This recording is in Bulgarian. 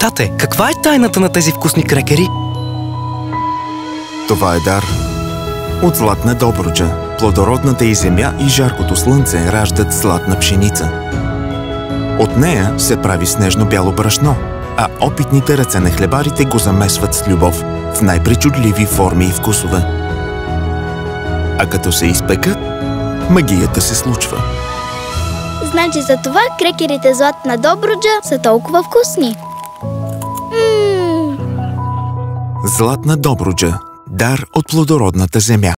Тате, каква е тайната на тези вкусни крекери? Това е дар. От златна добруджа, плодородната и земя и жаркото слънце раждат златна пшеница. От нея се прави снежно-бяло брашно, а опитните ръце на хлебарите го замесват с любов в най-причудливи форми и вкусове. А като се изпекат, магията се случва. Значи за това крекерите златна добруджа са толкова вкусни. Златна добруджа – дар от плодородната земя.